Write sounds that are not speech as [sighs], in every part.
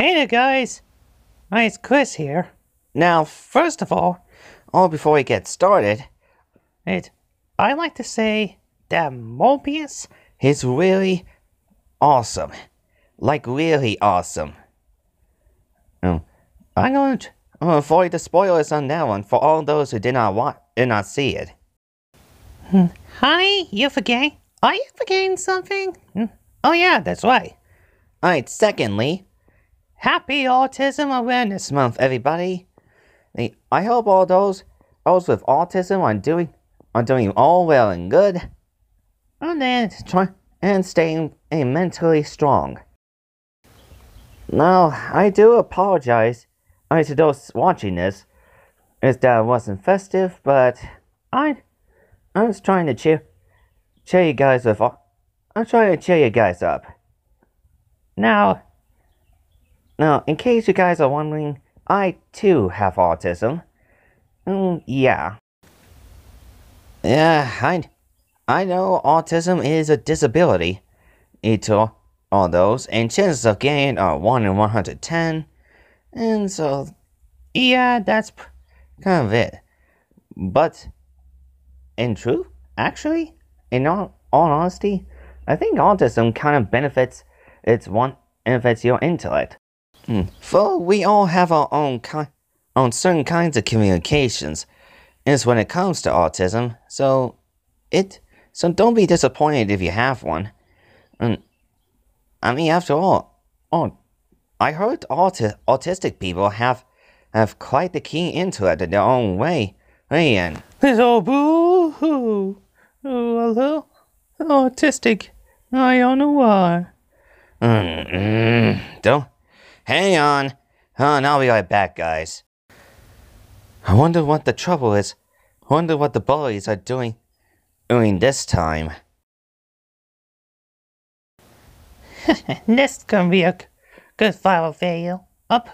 Hey there, guys. It's Chris here. Now, first of all, all before we get started, it, I like to say that Mobius is really awesome. Like, really awesome. Um, I'm going to avoid the spoilers on that one for all those who did not watch, did not see it. Hmm. Honey, you forget? Are you forgetting something? Hmm. Oh yeah, that's right. Alright, secondly, Happy Autism Awareness Month, everybody. I hope all those those with autism are doing are doing all well and good. And then try and staying eh, mentally strong. Now, I do apologize I to those watching this, as that wasn't festive, but I I was trying to cheer cheer you guys with I'm trying to cheer you guys up. Now now in case you guys are wondering, I too have autism. Mm, yeah. Yeah, I I know autism is a disability. It's all, all those, and chances of getting are 1 in 110. And so, yeah, that's kind of it. But, in truth, actually, in all, all honesty, I think autism kind of benefits its one benefits your intellect. Hmm. For we all have our own kind, on certain kinds of communications, is when it comes to autism. So, it so don't be disappointed if you have one. And I mean, after all, oh, I heard auti autistic people have have quite the keen intellect in their own way. And oh boo hoo, oh, a little autistic. I don't know why. Mm, mm, don't hang on. Oh, I'll be right back, guys. I wonder what the trouble is. I wonder what the bullies are doing doing this time. [laughs] this gonna be a good file fail. Up.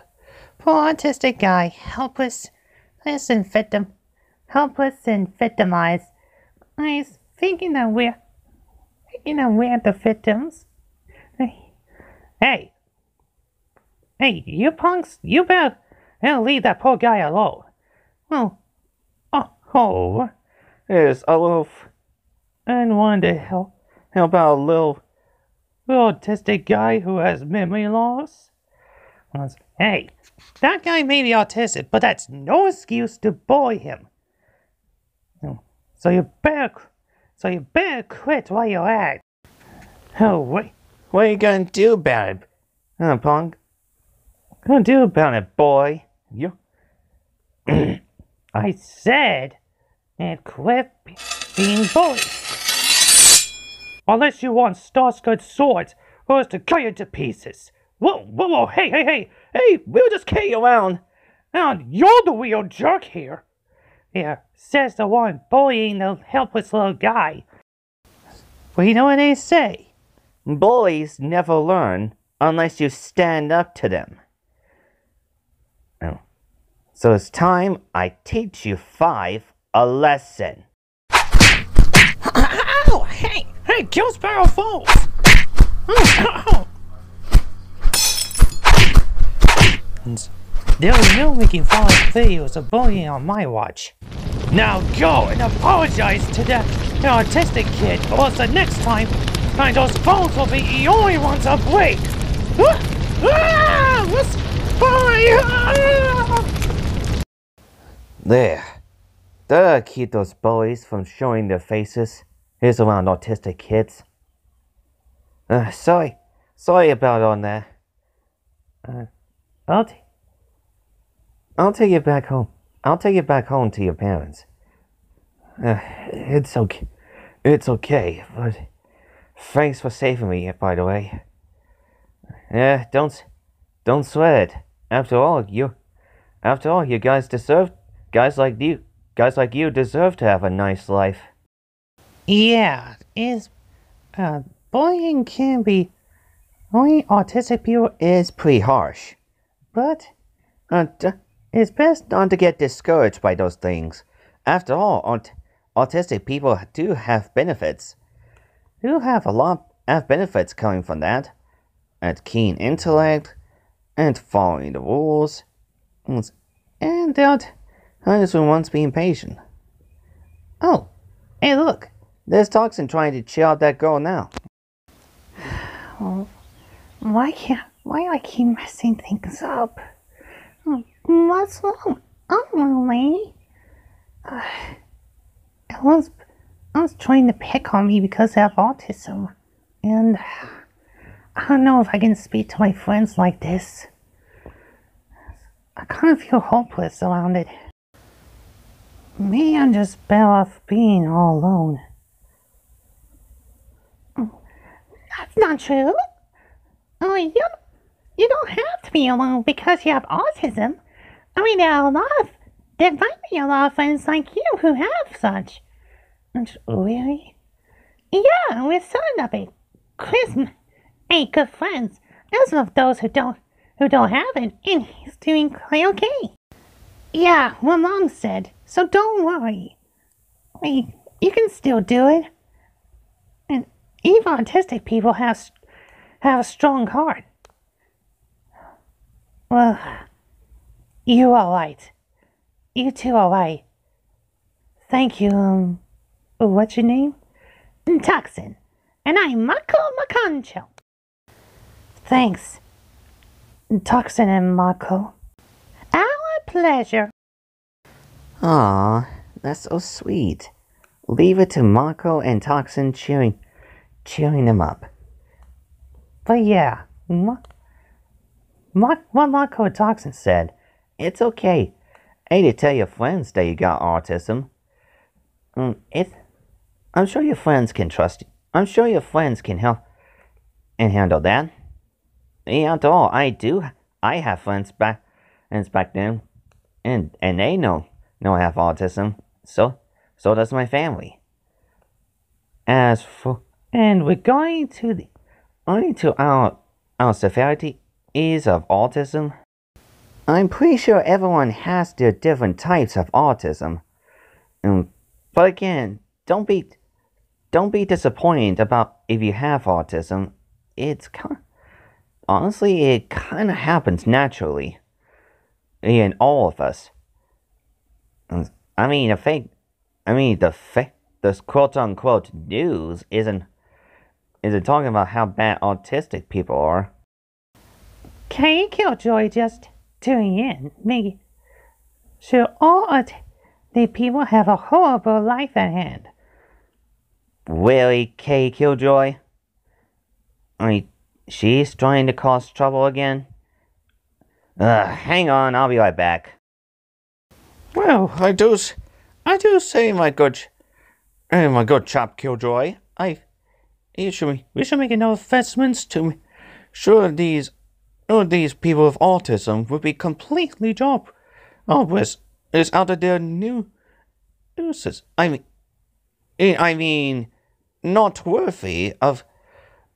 Poor autistic guy. Helpless. Listen, victim. Helpless and victimized. He's thinking that we're thinking that we're the victims. Hey. Hey, you punks, you better, better leave that poor guy alone. Well, oh, oh, there's a little and wanted to help help out a little, little autistic guy who has memory loss. Hey, that guy may be autistic, but that's no excuse to bully him. So you better, so you better quit while you're at. Oh wait, what are you gonna do about it, huh, punk? Gonna do about it, boy? You. [clears throat] I said, and quit being bullied. Unless you want Starscream swords, or else to cut you to pieces. Whoa, whoa, whoa, hey, hey, hey, hey, we'll just carry you around. Now, you're the real jerk here. Yeah, says the one bullying the helpless little guy. Well, you know what they say? Bullies never learn unless you stand up to them. So it's time I teach you five a lesson. Ow! Hey! Hey, kill Sparrow Falls! There was no making false videos of bullying on my watch. Now go and apologize to that autistic kid, or else the next time, and those phones will be the only ones I'll break! Ah! Ah! There. That'll keep those bullies from showing their faces. Here's around autistic kids. Uh, sorry. Sorry about all that. Uh, I'll, t- I'll take you back home. I'll take you back home to your parents. Uh, it's okay. It's okay, but thanks for saving me, by the way. Yeah, don't, don't sweat it. After all, you, after all, you guys deserve, guys like you, guys like you deserve to have a nice life. Yeah, is uh, bullying can be only autistic people is pretty harsh, but uh, it's best not to get discouraged by those things. After all, aut autistic people do have benefits. Do have a lot of benefits coming from that. And keen intellect, and following the rules. And that Henderson once being patient. Oh, hey look, there's Toxin trying to cheer up that girl now. Oh, why can't why do I keep messing things up? Oh, What's wrong? Oh, lady. Uh, everyone's, everyone's trying to pick on me because I have autism. And I don't know if I can speak to my friends like this. I kind of feel hopeless around it. I'm just better off being all alone. That's not true. Oh, you don't, you don't have to be alone because you have autism. I mean, there are a lot of, there might be a lot of friends like you who have such. Really? Yeah, we're certain of it. Chris ain't good friends. As of those who don't, who don't have it, and he's doing quite okay. Yeah, what mom said. So don't worry. I mean, you can still do it. And even autistic people have have a strong heart. Well, you are right. You two are right. Thank you. Um, what's your name? Toxin. And I'm Marco Macancho. Thanks, Toxin and Marco. Pleasure. Ah, that's so sweet. Leave it to Marco and Toxin cheering, cheering him up. But yeah, Ma- Ma- what Marco and Toxin said. It's okay. Hey, to tell your friends that you got autism. Um, it, I'm sure your friends can trust you. I'm sure your friends can help and handle that. Yeah, after all, I do. I have friends back, friends back then, and and they know know I have autism. So so does my family. As for And we're going to the. Owing to our our severity is of autism, I'm pretty sure everyone has their different types of autism. Um, but again, don't be don't be disappointed about if you have autism. It's kind honestly it kind of happens naturally in all of us. I mean, the fake, I mean the fake, this quote unquote news isn't isn't talking about how bad autistic people are. Can Killjoy just tune in? Me, Should all the people have a horrible life at hand? Really, Kay Killjoy? I mean, she's trying to cause trouble again? Uh, hang on, I'll be right back. Well, I do, I do say, my good, eh, my good chap Killjoy, I, you should, we should make no investments to, sure these, sure these people with autism would be completely job, oh, is out of their new, uses. I mean, eh, I mean, not worthy of,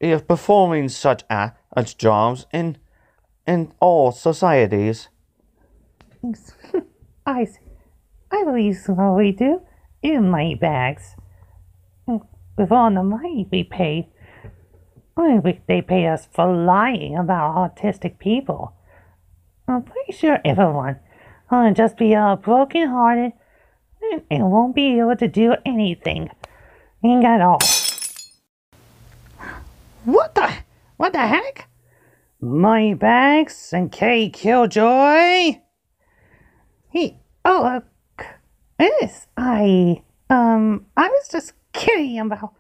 of performing such a, such jobs in, in all societies. [laughs] I, I believe what we do in money bags. With all the money we pay, they pay us for lying about autistic people. I'm pretty sure everyone will just be uh, all broken hearted and, won't be able to do anything. Ain't at all. What the? What the heck? Money bags and K Killjoy? He, oh, uh, yes, I, um, I was just kidding about,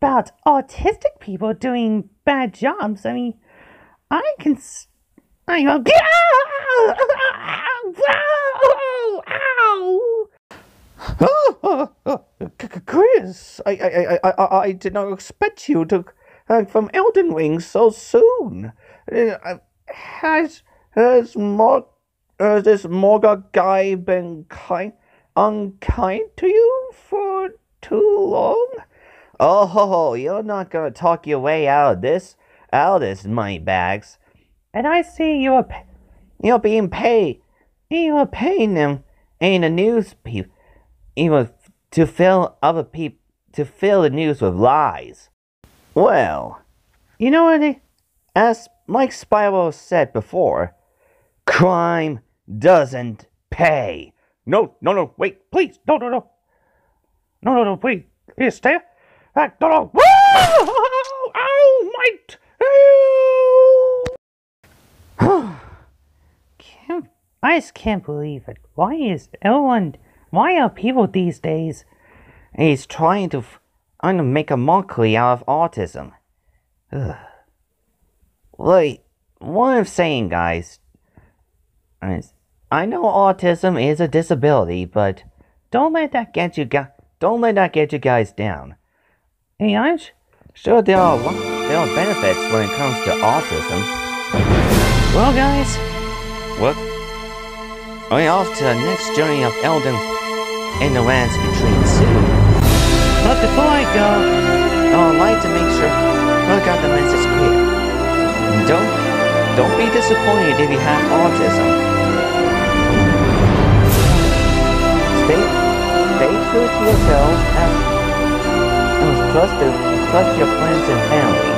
about autistic people doing bad jobs. I mean, I can, I go, ow, Oh, oh, oh, C- C- Chris, I, I, I, I, I did not expect you to uh, from Elden Ring so soon. Has has Mor- has this Morga guy been kind unkind to you for too long? Oh, ho, ho, you're not gonna talk your way out of this, out of this money bags. and I see you're, You're being paid. You're paying them in the news people. Even to fill other people to fill the news with lies. Well, you know what, as Mike Spyro said before, Crime doesn't pay. No, no, no, wait, please, no, no, no. No, no, no, wait, here, stay. Ah, no, no. Woo! Ow, [sighs] Can't, I just can't believe it. Why is everyone. Why are people these days. He's trying to, trying to make a mockery out of autism. Ugh. Wait, what I'm saying, guys, is I know autism is a disability, but don't let that get you guys. Don't let that get you guys down. Hey, I'm. Sure, there are there are benefits when it comes to autism. Well, guys, What? We're off to the next journey of Elden in the lands between two. but before I go, I'd like to make sure I got the message. Don't don't be disappointed if you have autism. Stay stay true to yourself and, and trust the, trust your friends and family.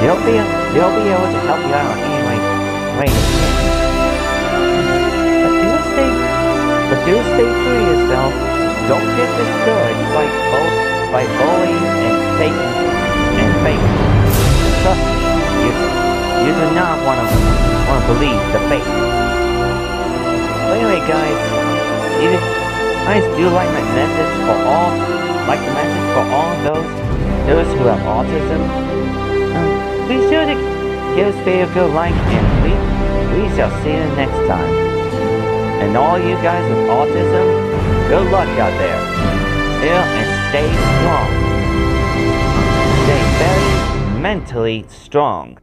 They'll be they'll be able to help you out any way way they can. But do stay but do stay true to yourself. Don't get discouraged by both by bullying and fake and faking. Trust you do not want to want to believe the fake. But anyway, guys, if you do like my message for all like the message for all those those who have autism, um, be sure to give this video a good like and we we shall see you next time. And all you guys with autism, good luck out there. Yeah, and stay strong. Mentally strong.